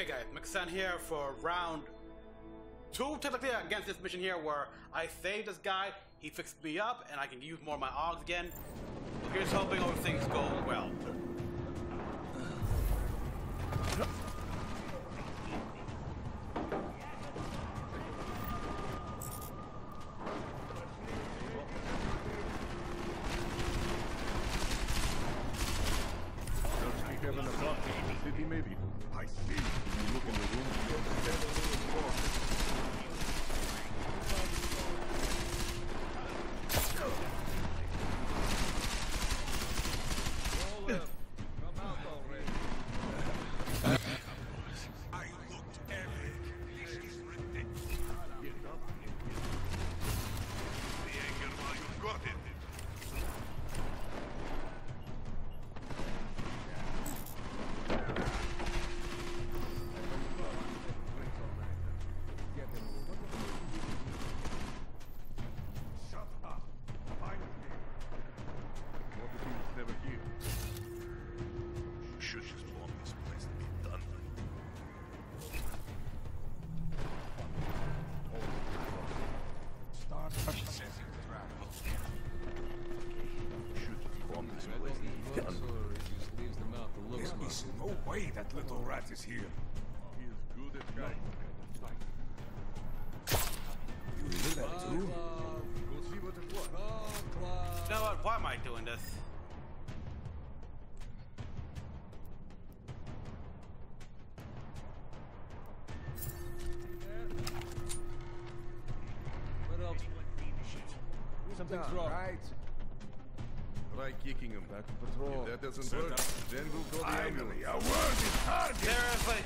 Okay guys, Mecha-san here for round two technically against this mission here where I saved this guy, he fixed me up, and I can use more of my Augs again. Here's hoping all things go well. Rat is here. He is good at guiding. You hear that too? Go see what it was. You know what? Why am I doing this? What else? Something's wrong. Right. Try kicking him back to patrol. If that doesn't Sit work, up. then we'll call the Finally, ambulance. a worthy target! Seriously?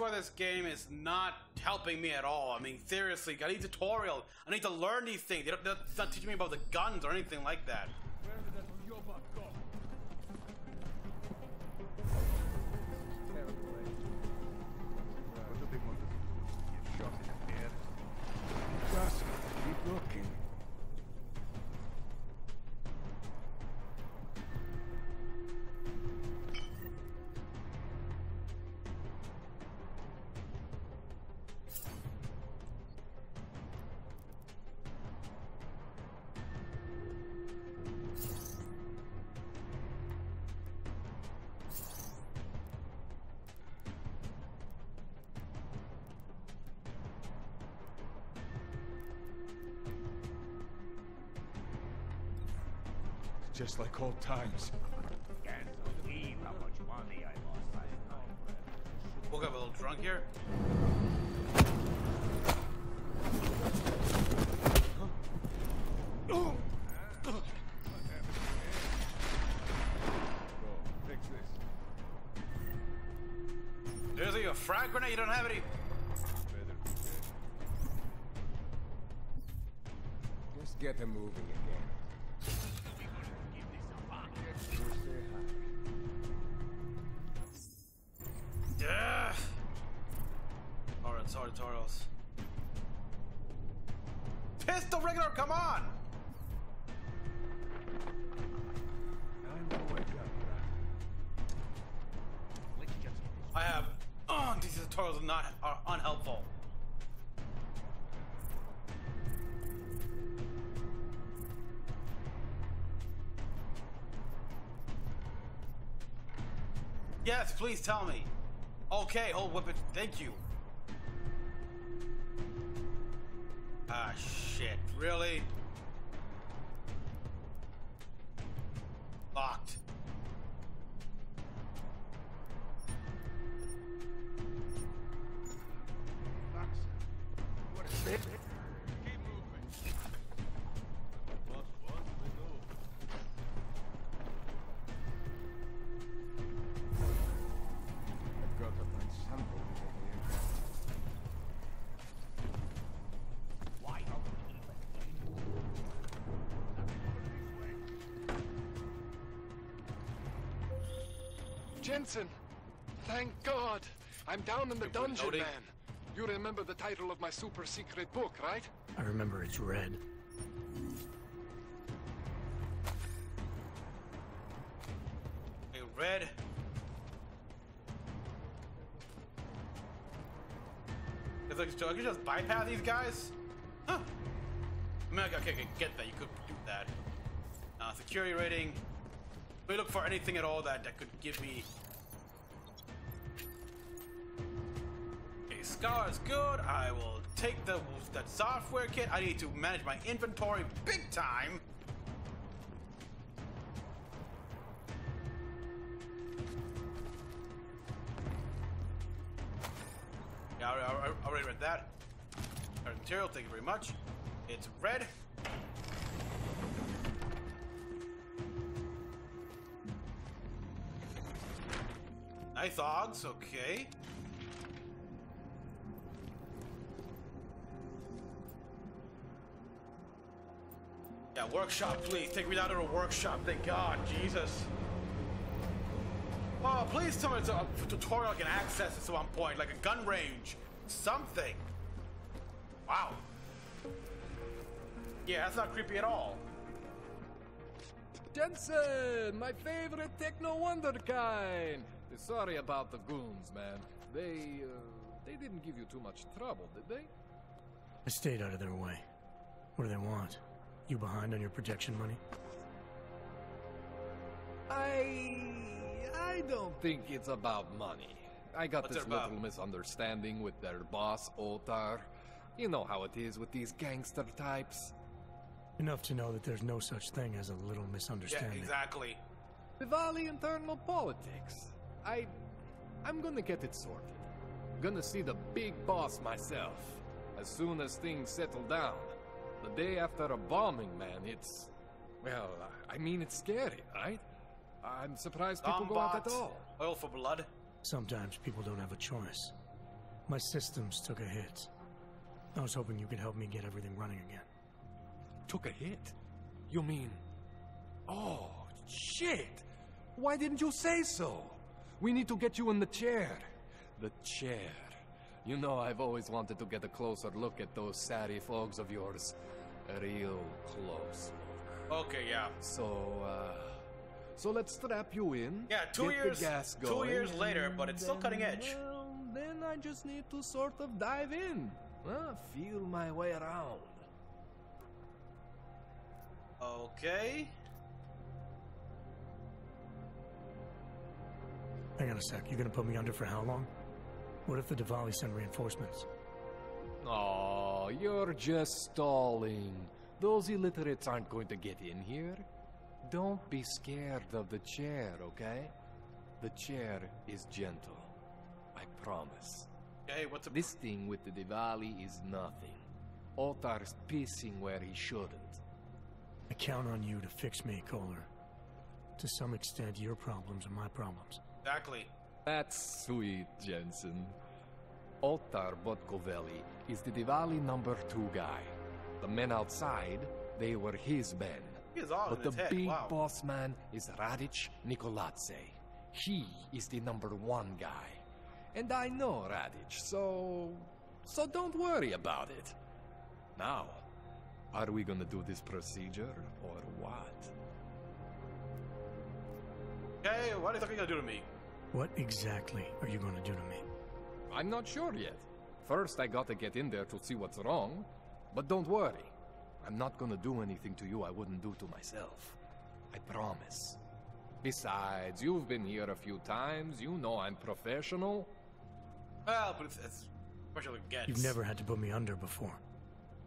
Swear this game is not helping me at all. I mean, seriously, I need tutorial. I need to learn these things. They don't, they're not teaching me about the guns or anything like that. Where did that go? Just like old times. Can't believe how much money I lost last night. Woke up a little drunk here. Go, fix this. There's a frag grenade. You don't have any. Better be. Just get them moving again. Alright, sorry, tutorials. Pistol regular, come on! I have. Oh, these tutorials are not are unhelpful. Yes, please tell me. Okay, hold whip it. Thank you. Really? Jensen! Thank God! I'm down in the dungeon, loading. man. You remember the title of my super secret book, right? I remember it's red. Okay, red. It's like, so I can just bypass these guys? Huh. I mean, okay, okay, okay, get that. You could do that. Uh, security rating. We look for anything at all that, that could give me... Scar is good. I will take the that software kit. I need to manage my inventory big time. Yeah, I, I, I already read that. Art material, thank you very much. It's red. Nice augs, okay. Workshop, please. Take me down to the workshop. Thank God, Jesus. Oh, please tell me it's a tutorial I can access at some point, like a gun range. Something. Wow. Yeah, that's not creepy at all. Jensen, my favorite techno wonder kind. Sorry about the goons, man. They, uh, they didn't give you too much trouble, did they? I stayed out of their way. What do they want? You behind on your protection money? I, I don't think it's about money. I got What's this it about? little misunderstanding with their boss, Otar. You know how it is with these gangster types. Enough to know that there's no such thing as a little misunderstanding. Yeah, misunderstanding. exactly. Dvali internal politics. I, I'm gonna get it sorted. Gonna see the big boss myself. As soon as things settle down. The day after a bombing, man, it's, well, I mean, it's scary, right? I'm surprised people go out at Bombot, all. Oil for blood. Sometimes people don't have a choice. My systems took a hit. I was hoping you could help me get everything running again. Took a hit? You mean, oh, shit! Why didn't you say so? We need to get you in the chair. The chair. You know, I've always wanted to get a closer look at those Sarif augs of yours. A real close look. Okay, yeah. So, uh, so let's strap you in. Yeah, two get years- The gas two years later, but and it's still cutting edge. Well, then I just need to sort of dive in. Uh, feel my way around. Okay. Hang on a sec. You're gonna put me under for how long? What if the Dvali send reinforcements? Oh, you're just stalling. Those illiterates aren't going to get in here. Don't be scared of the chair, okay? The chair is gentle. I promise. Okay, what's a This thing with the Dvali is nothing. Otar's pissing where he shouldn't. I count on you to fix me, Koller. To some extent, your problems are my problems. exactly? That's sweet, Jensen. Otar Botkoveli is the Dvali number two guy. The men outside, they were his men. He is all But the head. big wow. boss man is Radich Nikoladze. He is the number one guy. And I know Radich, so. So don't worry about it. Now, are we gonna do this procedure or what? Hey, what are you gonna do to me? What exactly are you gonna do to me? I'm not sure yet. First, I gotta get in there to see what's wrong. But don't worry. I'm not gonna do anything to you I wouldn't do to myself. I promise. Besides, you've been here a few times. You know I'm professional. Well, but it's, it's special it gets. You've never had to put me under before.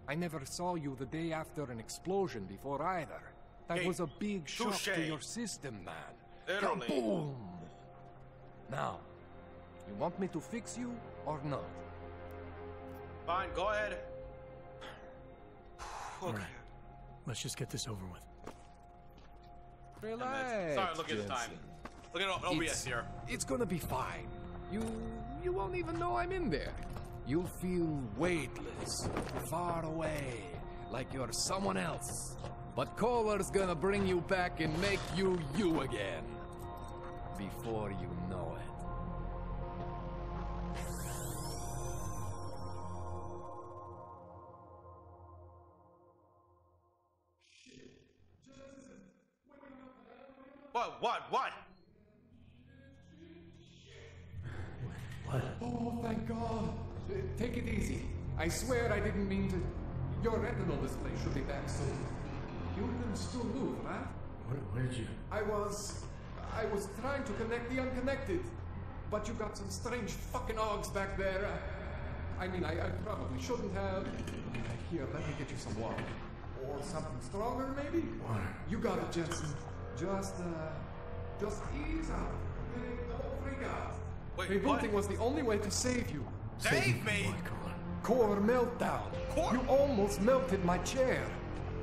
I never saw you the day after an explosion before either. That Hey, was a big shock to your system, man. Literally. Kaboom! Now, you want me to fix you or not? Fine, go ahead. All right. Let's just get this over with. Relax. Sorry, look at the time. Look at OBS It's- here. It's gonna be fine. You you won't even know I'm in there. You'll feel weightless, far away, like you're someone else. But Koller's gonna bring you back and make you you again. before you know What? What? What? What? Oh, thank God. Uh, Take it easy. I swear I didn't mean to. Your retinal display should be back soon. You can still move, right? Where, where did you? I was. I was trying to connect the unconnected. But you got some strange fucking augs back there. I mean, I, I probably shouldn't have. Here, let me get you some water. Or something stronger, maybe? Water. You got it, Jensen. Just, uh. Just ease out. Okay? Don't freak out. Wait, Rebooting what? was the only way to save you. Save me! What, Core meltdown. Core- You almost melted my chair.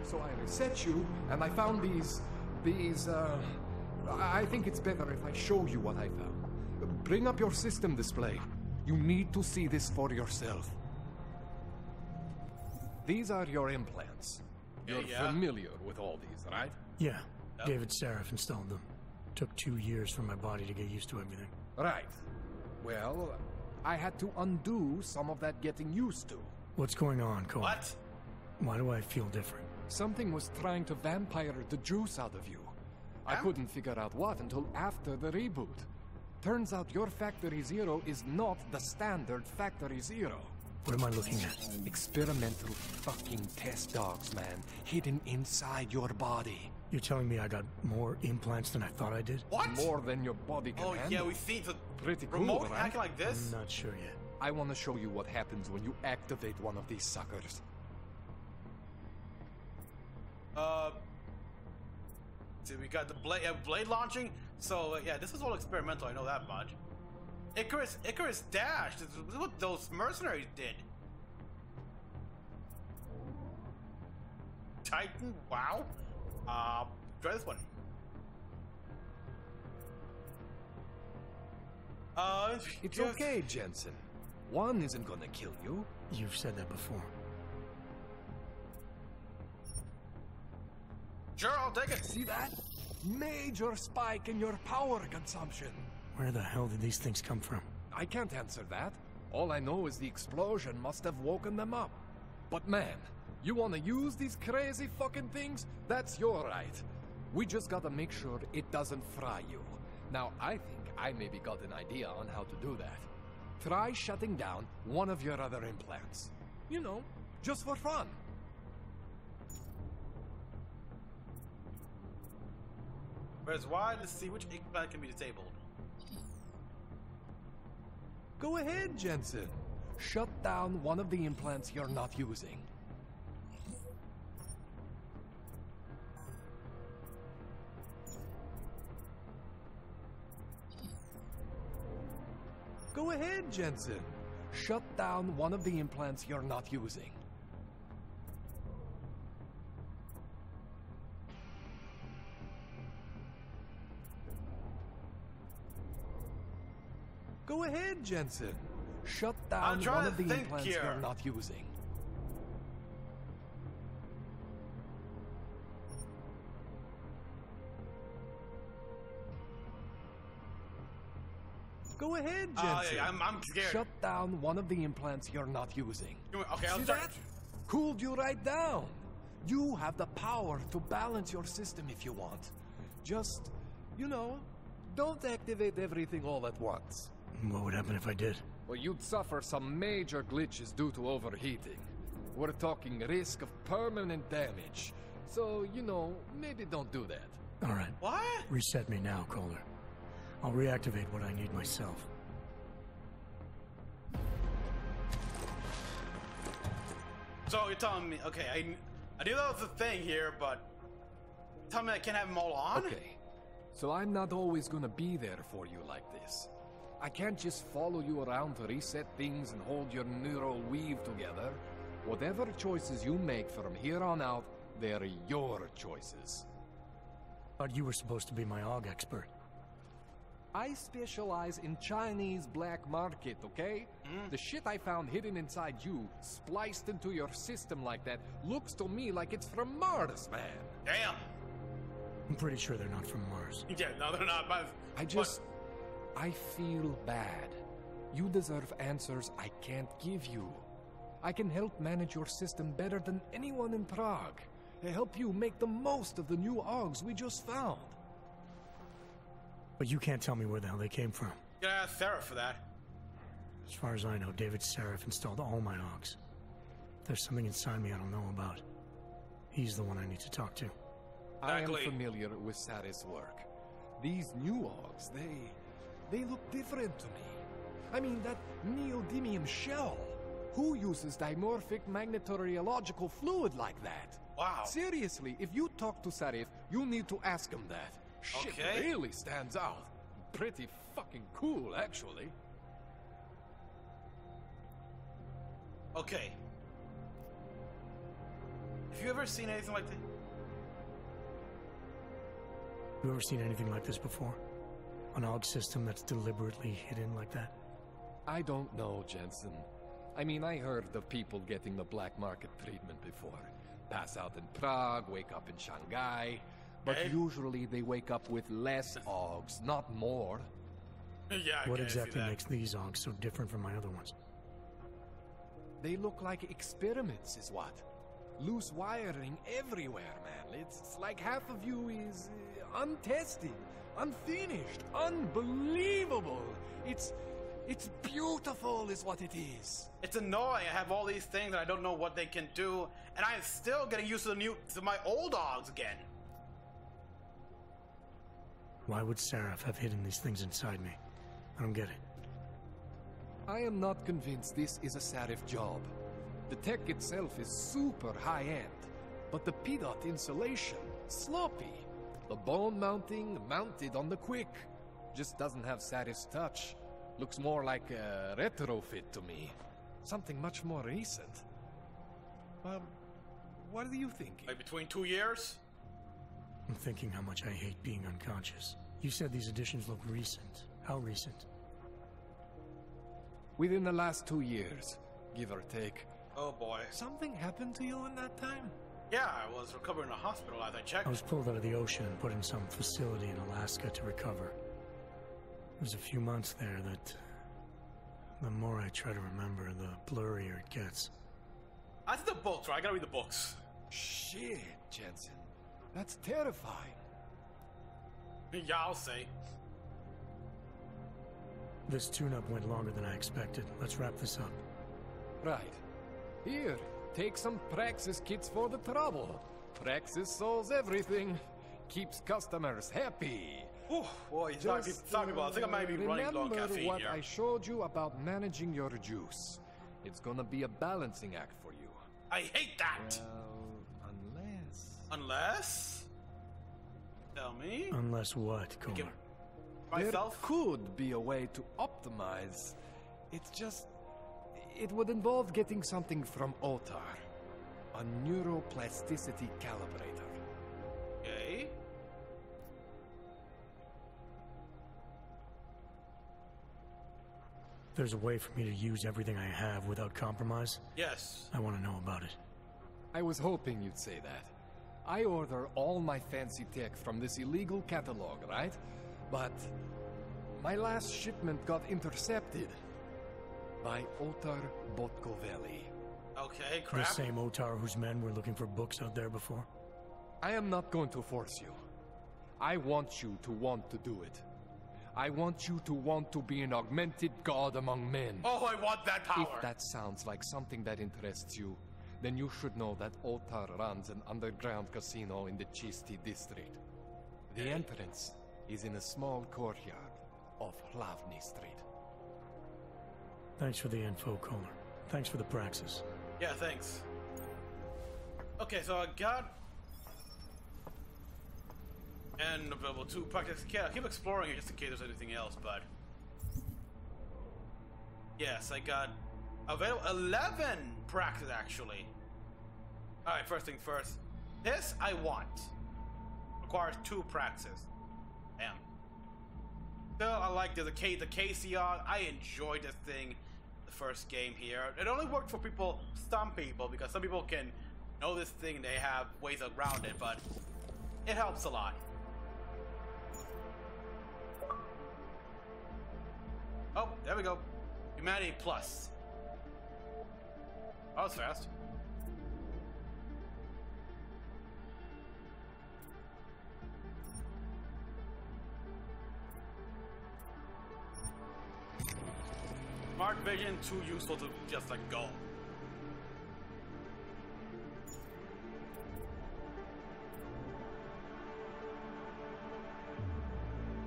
So I reset you, and I found these. These, uh. I I think it's better if I show you what I found. Bring up your system display. You need to see this for yourself. These are your implants. You're yeah. familiar with all these, right? Yeah, David Sarif installed them. Took two years for my body to get used to everything. Right. Well, I had to undo some of that getting used to. What's going on, Koller? What? Why do I feel different? Something was trying to vampire the juice out of you. I couldn't figure out what until after the reboot. Turns out your Factory Zero is not the standard Factory Zero. What am I looking at? Experimental fucking test dogs, man, hidden inside your body. You're telling me I got more implants than I thought I did? What? More than your body can Oh handle. yeah, we've seen the Pretty cool, remote right? hacking like this. I'm not sure yet. I want to show you what happens when you activate one of these suckers. Uh, see, we got the blade, uh, blade launching. So uh, yeah, this is all experimental. I know that much. Icarus, Icarus Dash. This is what those mercenaries did. Titan. Wow. Uh, try this one. Uh, It's yes. okay, Jensen. One isn't gonna kill you. You've said that before. Sure, I'll take it. See that? Major spike in your power consumption. Where the hell did these things come from? I can't answer that. All I know is the explosion must have woken them up. But man, you wanna use these crazy fucking things? That's your right. We just gotta make sure it doesn't fry you. Now, I think I maybe got an idea on how to do that. Try shutting down one of your other implants. You know, just for fun. Press Y to see which implant can be disabled. Go ahead, Jensen. Shut down one of the implants you're not using. Go ahead, Jensen. Shut down one of the implants you're not using. Go ahead, Jensen. Shut down one of the implants here. you're not using. Go ahead, Jensen. Oh, yeah, I'm, I'm scared. Shut down one of the implants you're not using. Okay, I'll See start. that? Cooled you right down. You have the power to balance your system if you want. Just, you know, don't activate everything all at once. What would happen if I did? Well, you'd suffer some major glitches due to overheating. We're talking risk of permanent damage. So, you know, maybe don't do that. All right, What? reset me now, Calder. I'll reactivate what I need myself. So you're telling me, okay, I, I knew that was the thing here, but tell me I can't have them all on? Okay. So I'm not always gonna be there for you like this. I can't just follow you around to reset things and hold your neural weave together. Whatever choices you make from here on out, they're your choices. But you were supposed to be my AUG expert. I specialize in Chinese black market, okay? Hmm? The shit I found hidden inside you, spliced into your system like that, looks to me like it's from Mars, man. Damn. I'm pretty sure they're not from Mars. Yeah, no, they're not. But, I just. I feel bad. You deserve answers I can't give you. I can help manage your system better than anyone in Prague. To help you make the most of the new Augs we just found. But you can't tell me where the hell they came from. you gotta ask Sarif for that. As far as I know, David Sarif installed all my Augs. There's something inside me I don't know about. He's the one I need to talk to. I am familiar with Sarif's work. These new Augs, they. they look different to me. I mean, that neodymium shell. Who uses dimorphic magnetorheological fluid like that? Wow. Seriously, if you talk to Sarif, you need to ask him that. Shit Okay. really stands out. Pretty fucking cool, actually. Okay. Have you ever seen anything like this? You ever seen anything like this before? An AUG system that's deliberately hidden like that? I don't know, Jensen. I mean, I heard of people getting the black market treatment before. Pass out in Prague, wake up in Shanghai. But Okay. usually they wake up with less Augs, not more. Yeah, I what exactly makes these AUGs so different from my other ones? They look like experiments, is what? Loose wiring everywhere, man. It's, it's like half of you is uh, untested, unfinished, unbelievable. It's. It's beautiful, is what it is. It's annoying. I have all these things and I don't know what they can do, and I'm still getting used to the new to my old dogs again. Why would Sarif have hidden these things inside me? I don't get it. I am not convinced this is a Sarif job. The tech itself is super high end, but the PDOT insulation, sloppy. The bone mounting mounted on the quick. Just doesn't have Sarif's touch. Looks more like a retrofit to me. Something much more recent. Um, what are you thinking? Like between two years. I'm thinking how much I hate being unconscious. You said these additions look recent. How recent? Within the last two years, give or take. Oh boy. Something happened to you in that time? Yeah, I was recovering in a hospital as I checked. I was pulled out of the ocean and put in some facility in Alaska to recover. It was a few months there that. The more I try to remember, the blurrier it gets. I see the books, right? I gotta read the books. Shit, Jensen. That's terrifying. Yeah, I'll say. This tune-up went longer than I expected. Let's wrap this up. Right. Here, take some Praxis kits for the trouble. Praxis solves everything. Keeps customers happy. Whew, boy, sorry, Just, sorry people. I think I might be running low on remember caffeine what here. I showed you about managing your juice. It's gonna be a balancing act for you. I hate that. Well, unless... Unless. Tell me. Unless what, Koller? Myself. There could be a way to optimize. It's just. It would involve getting something from Otar a neuroplasticity calibrator. Okay. There's a way for me to use everything I have without compromise. Yes. I want to know about it. I was hoping you'd say that. I order all my fancy tech from this illegal catalog, right? But my last shipment got intercepted by Otar Botkoveli. Okay, crap. The same Otar whose men were looking for books out there before? I am not going to force you. I want you to want to do it. I want you to want to be an augmented god among men. Oh, I want that power. If that sounds like something that interests you, then you should know that Otar runs an underground casino in the Chisti district. The entrance is in a small courtyard off Hlavny Street. Thanks for the info, Koller. Thanks for the praxis. Yeah, thanks. Okay, so I got. And available two Praxis. Yeah, keep exploring it just in case there's anything else, but. Yes, I got. Available 11 Praxis, actually. Alright, first thing first. This I want. Requires two practices. Damn. Still, I like the, the, K, the KCR. I enjoyed this thing, the first game here. It only worked for people, some people, because some people can know this thing they have ways around it, but it helps a lot. Oh, there we go. Humanity Plus. That was fast. Smart vision, too useful to just like go.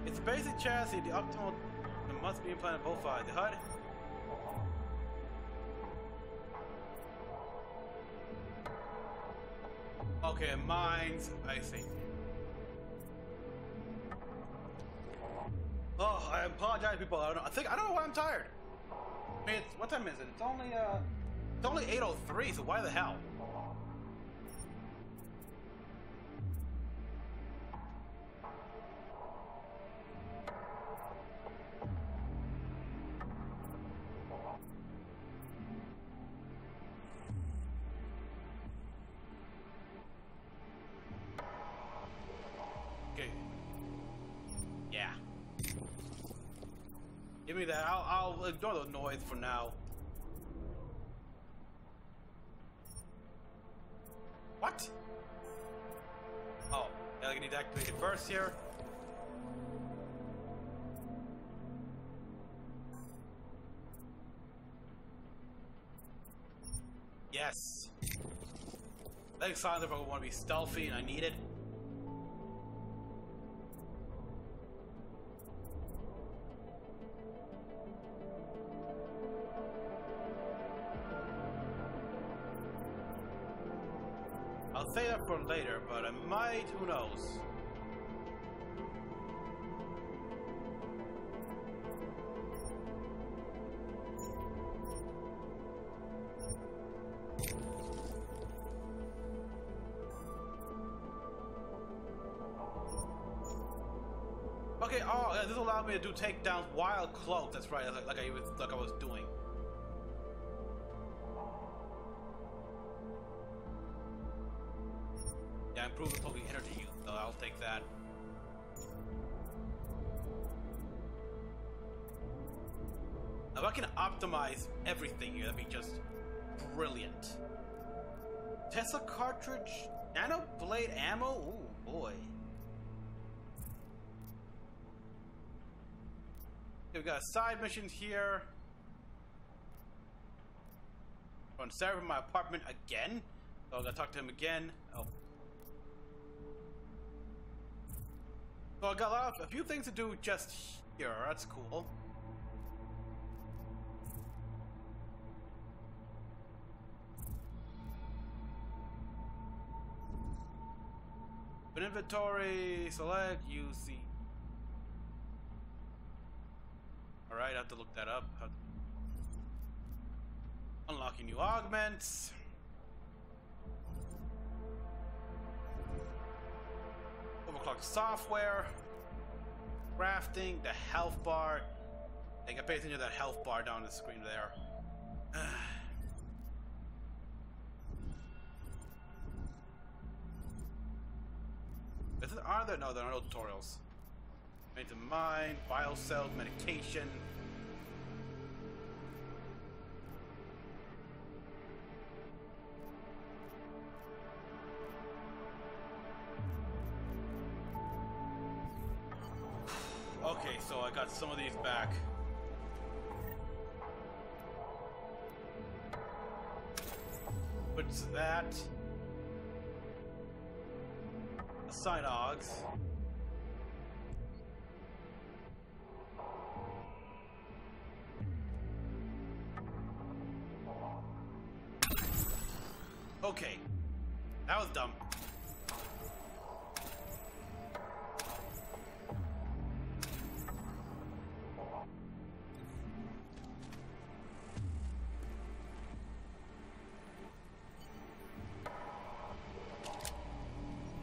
It's basic chassis, the optimal must be implanted both sides. The HUD Okay, mines. I think. Oh, I apologize, people. I, don't, I think I don't know why I'm tired. I mean, what time is it? It's only uh, it's only 8:03. So why the hell? Noise for now. What? Oh, I need to activate it first here. Yes. That sounds if I want to be stealthy and I need it. Oh, uh, yeah, this allowed me to do takedowns while cloaked. That's right, like, like I was like I was doing. Yeah, improve the total energy use, I'll take that. If I can optimize everything here, that'd be just brilliant. Tesla cartridge, nano blade ammo. Ooh boy. Okay, we got a side mission here. On Sarah from my apartment again. So I gotta talk to him again. Oh. So I got a, lot of, a few things to do just here. That's cool. Inventory, select, use the. Alright, I have to look that up. Unlocking new augments. Overclock software. Crafting, the health bar. I can pay attention to that health bar down the screen there. Is it, are there? No, there are no tutorials. Made to mine, biocells, medication. Okay, so I got some of these back. What's that? Assign Okay. That was dumb.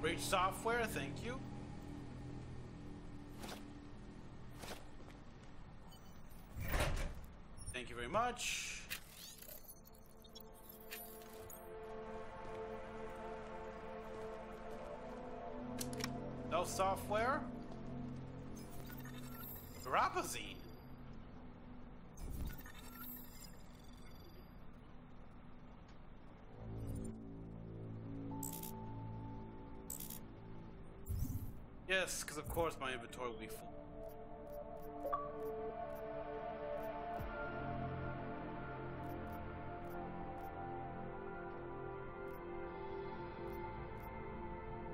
Reach software, thank you. Thank you very much. software. Rapazine. Yes, because of course my inventory will be full.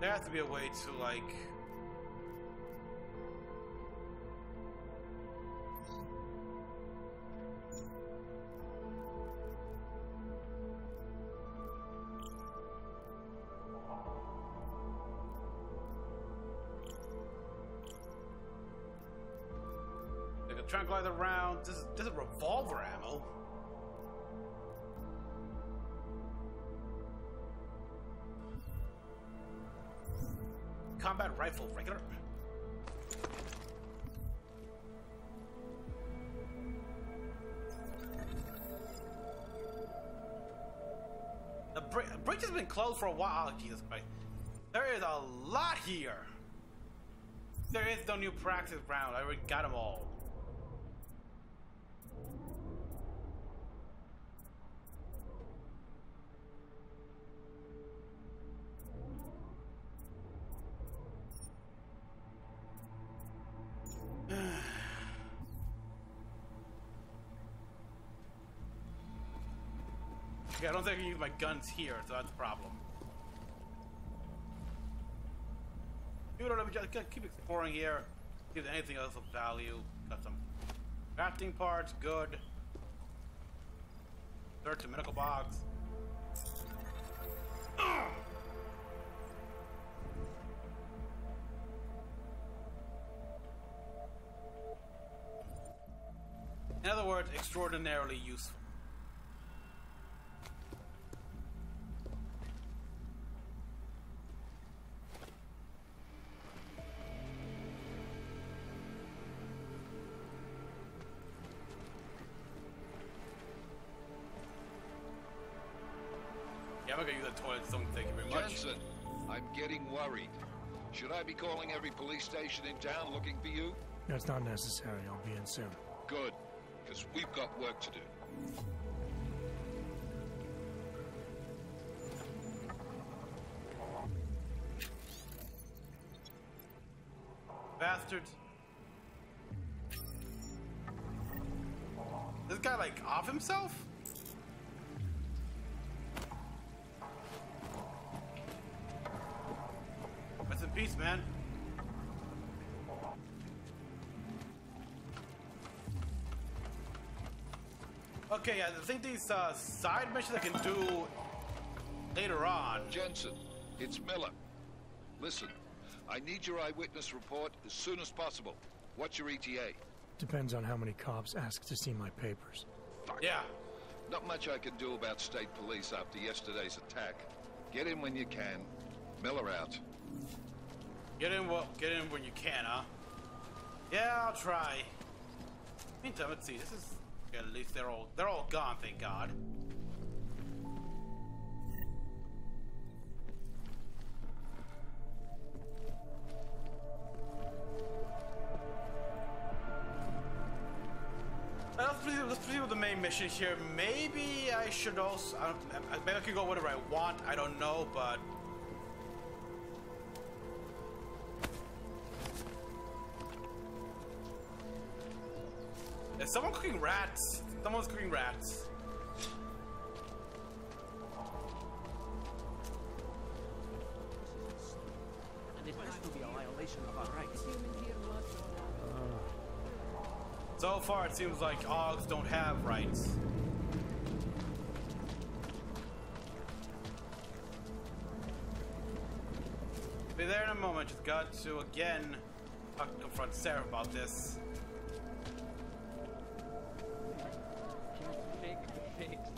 There has to be a way to, like, rifle, regular. The bri- bridge has been closed for a while. Oh, Jesus Christ. There is a lot here. There is no new practice round. I already got them all. Don't think I can use my guns here, so that's a problem. You me just keep exploring here. See if anything else of value. Got some crafting parts, good. Third to medical box. In other words, extraordinarily useful. I'm not gonna use that toilet zone, thank you very much. Jensen, I'm getting worried. Should I be calling every police station in town looking for you? That's not necessary. I'll be in soon. Good, because we've got work to do. Bastards. This guy like off himself? Okay, I think these uh, side missions I can do later on. Jensen, it's Miller. Listen, I need your eyewitness report as soon as possible. What's your ETA? Depends on how many cops ask to see my papers. Fuck. Yeah. Not much I can do about state police after yesterday's attack. Get in when you can. Miller out. Get in, well, get in when you can, huh? Yeah, I'll try. Meantime, let's see. This is yeah, at least they're all they're all gone, thank God. Uh, Let's proceed, the main mission here. Maybe I should also. I maybe I could go whatever I want. I don't know, but someone cooking rats? Someone's cooking rats. And it has to be a violation of our rights. So far, it seems like Augs don't have rights. Be there in a moment. Just got to again confront Sarah about this. Shake the pigs.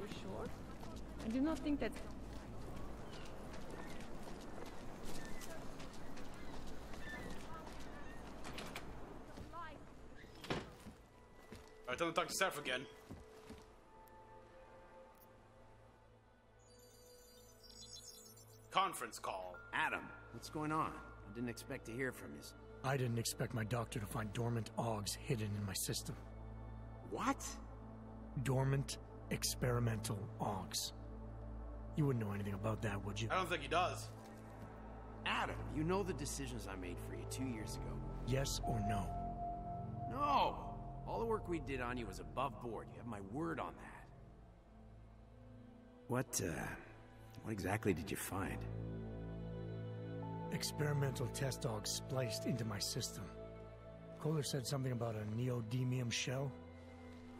You sure? I do not think that. Alright, time to talk to Sarah again. Conference call. Adam, what's going on? I didn't expect to hear from you. I didn't expect my doctor to find dormant augs hidden in my system. What? Dormant experimental augs. You wouldn't know anything about that, would you? I don't think he does. Adam, you know the decisions I made for you two years ago. Yes or no? No! All the work we did on you was above board. You have my word on that. What, uh... What exactly did you find? Experimental test dogs spliced into my system. Koller said something about a neodymium shell.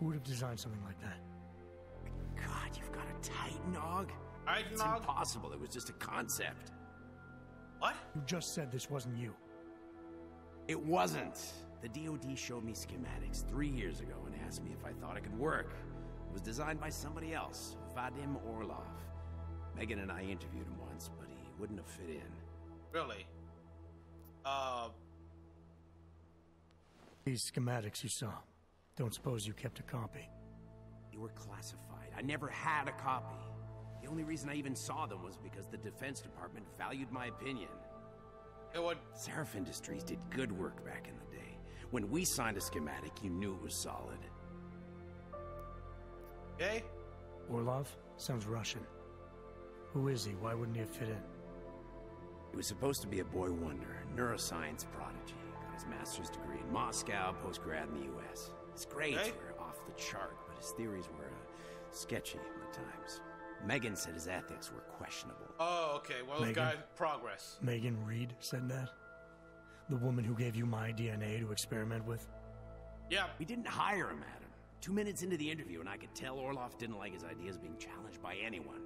Who would have designed something like that? God, you've got a Titan aug? It's dog? impossible. It was just a concept. What? You just said this wasn't you. It wasn't. The DoD showed me schematics three years ago and asked me if I thought it could work. It was designed by somebody else, Vadim Orlov. Megan and I interviewed him once, but he wouldn't have fit in. Really? Uh, These schematics you saw. Don't suppose you kept a copy. They were classified. I never had a copy. The only reason I even saw them was because the Defense Department valued my opinion. it would. Sarif Industries did good work back in the day. When we signed a schematic, you knew it was solid. Okay? Orlov? Sounds Russian. Who is he? Why wouldn't he have fit in? He was supposed to be a boy wonder, a neuroscience prodigy. Got his master's degree in Moscow, postgrad in the U.S. His grades Okay. were off the chart, but his theories were uh, sketchy at times. Megan said his ethics were questionable. Oh, okay. Well, those Megan? guys progress. Megan Reed said that? The woman who gave you my DNA to experiment with? Yeah. We didn't hire him, Adam. Two minutes into the interview, and I could tell Orlov didn't like his ideas being challenged by anyone.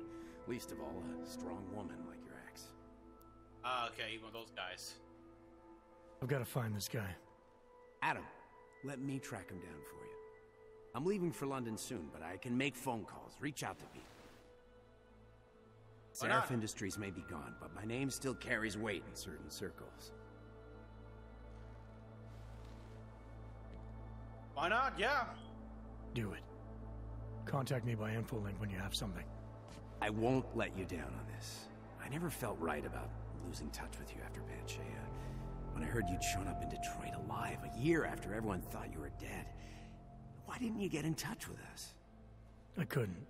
Least of all, a strong woman like your ex. Uh, okay, one of those guys. I've got to find this guy. Adam, let me track him down for you. I'm leaving for London soon, but I can make phone calls, reach out to people. Why Sarif? Industries may be gone, but my name still carries weight in certain circles. Why not? Yeah. Do it. Contact me by infolink when you have something. I won't let you down on this. I never felt right about losing touch with you after Panchaea. When I heard you'd shown up in Detroit alive a year after everyone thought you were dead, why didn't you get in touch with us? I couldn't.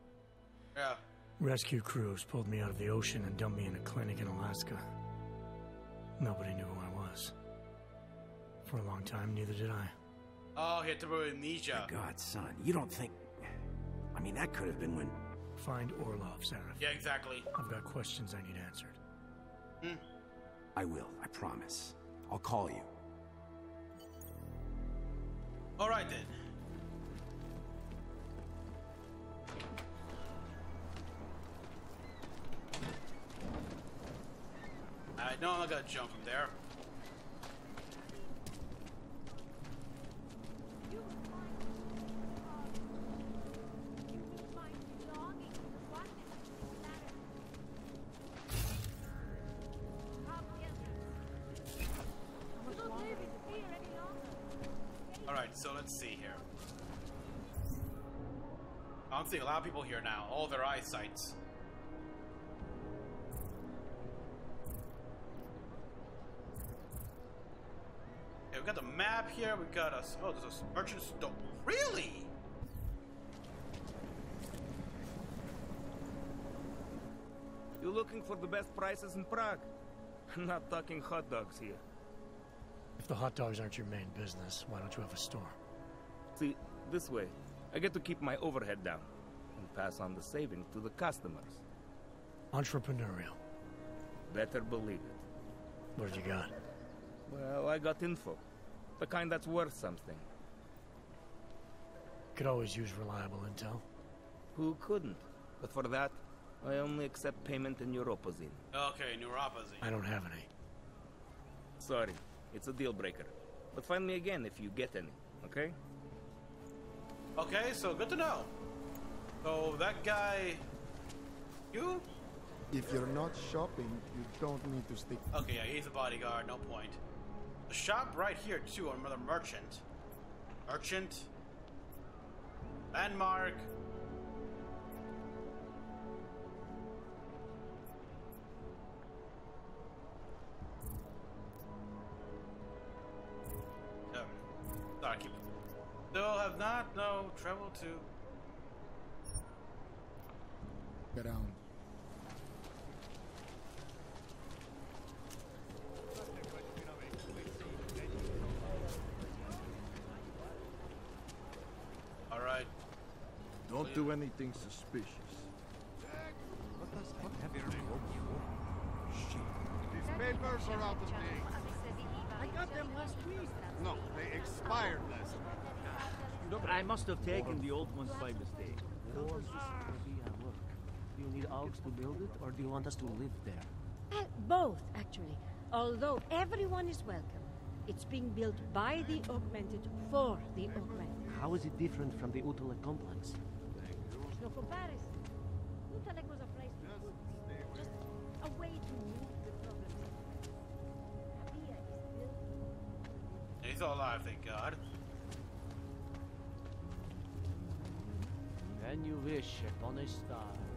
Yeah. Rescue crews pulled me out of the ocean and dumped me in a clinic in Alaska. Nobody knew who I was. For a long time, neither did I. Oh, he had to amnesia. God, son, you don't think. I mean, that could have been when. Find Orlov, Sarif. Yeah, exactly. I've got questions I need answered. Hmm. I will, I promise. I'll call you. All right then. I know I'm not gonna jump from there. Lot of people here now. All their eyesights. Okay, we got the map here. We got a oh, there's a merchant store. Really? You looking for the best prices in Prague? I'm not talking hot dogs here. If the hot dogs aren't your main business, why don't you have a store? See, this way, I get to keep my overhead down and pass on the savings to the customers. Entrepreneurial. Better believe it. What have you got? Well, I got info. The kind that's worth something. Could always use reliable intel. Who couldn't? But for that, I only accept payment in Neuropozyne. Okay, neuropathy. I don't have any. Sorry, it's a deal breaker. But find me again if you get any, okay? Okay, so good to know. So that guy, you? If you're not shopping, you don't need to stick. Okay, yeah, he's a bodyguard. No point. The shop right here too. Another merchant. Merchant. Landmark. Um, sorry, keep. Still have not no travel to ground. All right. Don't do anything suspicious. What the fuck have you Shit. These papers are out of date. I got them last week. No, they expired last week. I must have taken the old ones by mistake you need Augs to build it, or do you want us to live there? Uh, both, actually. Although everyone is welcome. It's being built by the augmented for the augmented. How is it different from the Utulek complex? No comparison. Utulek was a place for goods. Just a way to move the problems. Rabi'ah is built He's still alive, thank God. When you wish upon a star.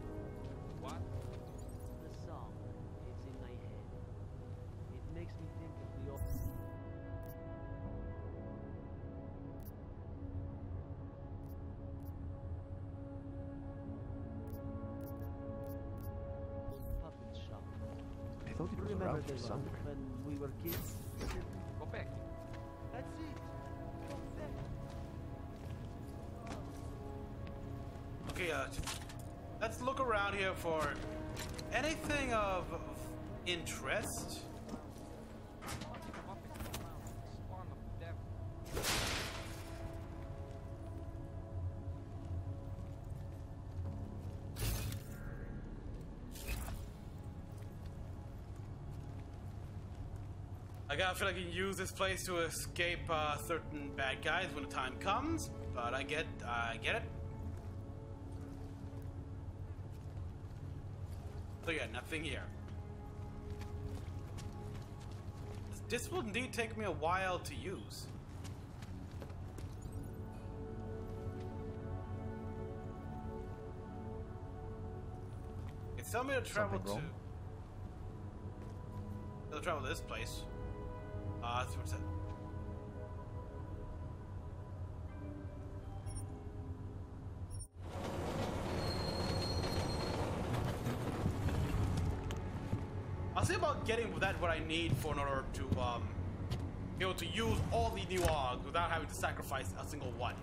It was the here somewhere. when we were kids? Go back. That's it. Okay, uh, let's look around here for anything of, of interest. I feel like I can use this place to escape uh, certain bad guys when the time comes, but I get, I get it. So yeah, nothing here. This will indeed take me a while to use. It's telling me to travel to. To travel to this place. That's it. I'll see about getting that what I need for in order to um be able to use all the new AUG without having to sacrifice a single one.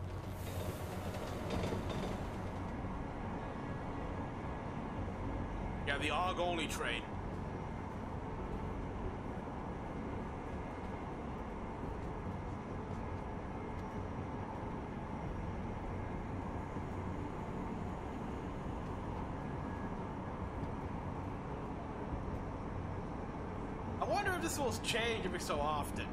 Yeah, the AUG only trade. This will change every so often.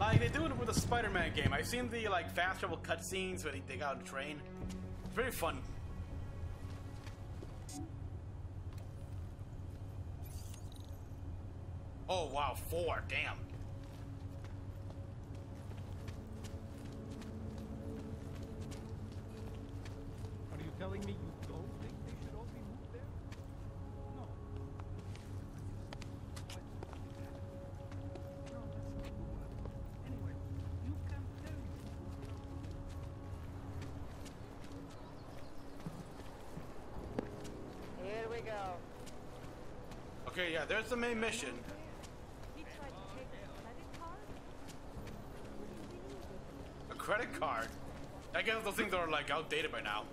Like they do it with the Spider-Man game. I've seen the like fast travel cutscenes where they, got on a train. It's very fun. Oh wow, four, damn. Are you telling me you don't think they should all be moved there? No. Anyway, you can tell me. Here we go. Okay, yeah, there's the main mission. He tried to take a credit card? A credit card. I guess those things are like outdated by now.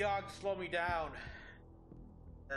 To slow me down. Uh.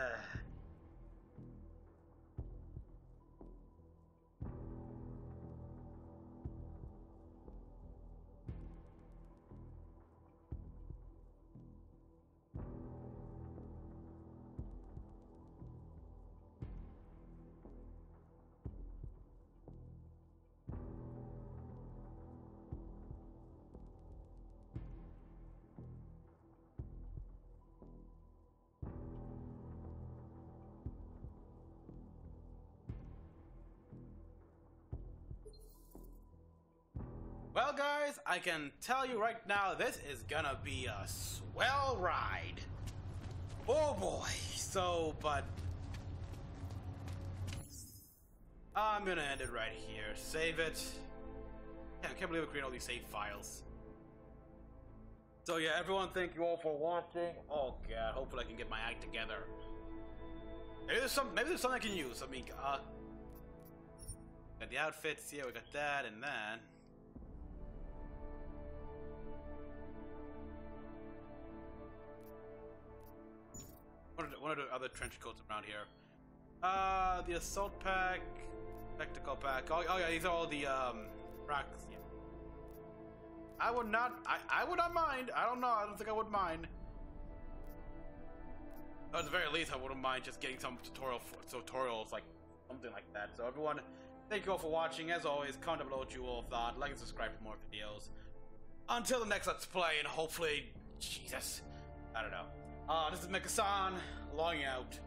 Guys, I can tell you right now, this is gonna be a swell ride. Oh boy. So, but I'm gonna end it right here. Save it. Yeah, I can't believe I created all these save files. So yeah, everyone, thank you all for watching. Oh god, hopefully I can get my act together. Maybe there's some. Maybe there's something I can use. I mean, uh, got the outfits. Yeah, we got that and that. One of the, other trench coats around here. Uh, the assault pack, tactical pack. Oh, oh yeah, these are all the um racks. Yeah. I would not. I I would not mind. I don't know. I don't think I would mind. At the very least, I wouldn't mind just getting some tutorial tutorials like something like that. So everyone, thank you all for watching. As always, comment below what you all thought. Like and subscribe for more videos. Until the next Let's Play, and hopefully, Jesus, I don't know. Uh, this is Mecha-san, logging out.